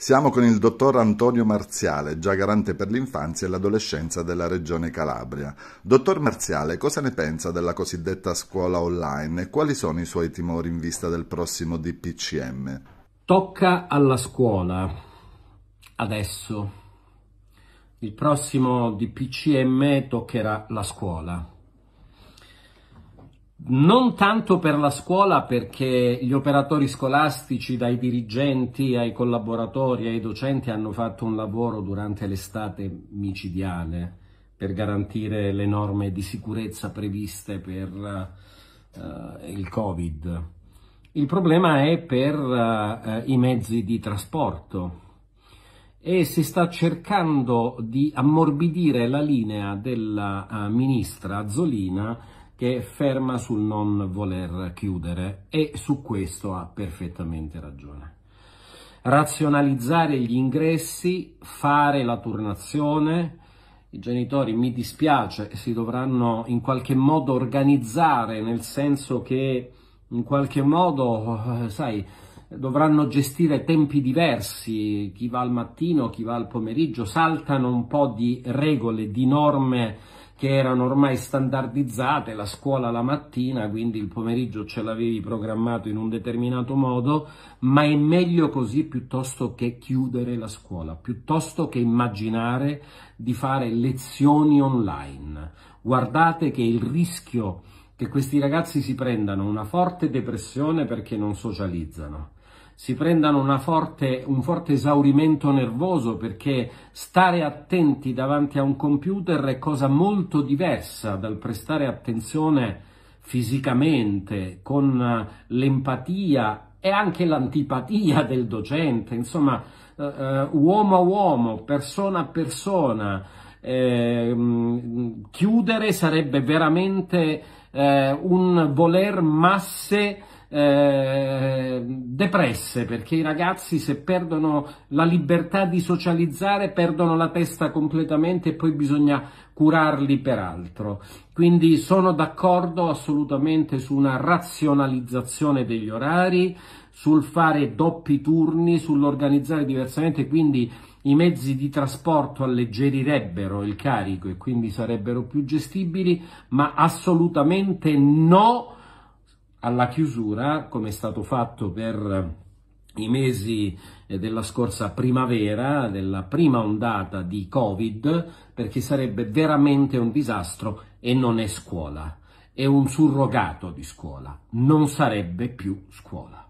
Siamo con il dottor Antonio Marziale, già garante per l'infanzia e l'adolescenza della Regione Calabria. Dottor Marziale, cosa ne pensa della cosiddetta scuola online e quali sono i suoi timori in vista del prossimo DPCM? Tocca alla scuola. Adesso. Il prossimo DPCM toccherà la scuola. Non tanto per la scuola perché gli operatori scolastici, dai dirigenti ai collaboratori, ai docenti, hanno fatto un lavoro durante l'estate micidiale per garantire le norme di sicurezza previste per uh, il Covid. Il problema è per uh, i mezzi di trasporto e si sta cercando di ammorbidire la linea della uh, ministra Azzolina che è ferma sul non voler chiudere e su questo ha perfettamente ragione. Razionalizzare gli ingressi, fare la turnazione, i genitori mi dispiace si dovranno in qualche modo organizzare nel senso che in qualche modo, sai, dovranno gestire tempi diversi, chi va al mattino, chi va al pomeriggio, saltano un po' di regole, di norme che erano ormai standardizzate, la scuola la mattina, quindi il pomeriggio ce l'avevi programmato in un determinato modo, ma è meglio così piuttosto che chiudere la scuola, piuttosto che immaginare di fare lezioni online. Guardate che il rischio che questi ragazzi si prendano una forte depressione perché non socializzano si prendano forte, un forte esaurimento nervoso perché stare attenti davanti a un computer è cosa molto diversa dal prestare attenzione fisicamente, con l'empatia e anche l'antipatia del docente, insomma, uh, uh, uomo a uomo, persona a persona. Eh, chiudere sarebbe veramente eh, un voler masse eh, depresse perché i ragazzi se perdono la libertà di socializzare perdono la testa completamente e poi bisogna curarli per altro. Quindi sono d'accordo assolutamente su una razionalizzazione degli orari, sul fare doppi turni, sull'organizzare diversamente, quindi i mezzi di trasporto alleggerirebbero il carico e quindi sarebbero più gestibili, ma assolutamente no alla chiusura, come è stato fatto per i mesi eh, della scorsa primavera, della prima ondata di Covid, perché sarebbe veramente un disastro e non è scuola, è un surrogato di scuola, non sarebbe più scuola.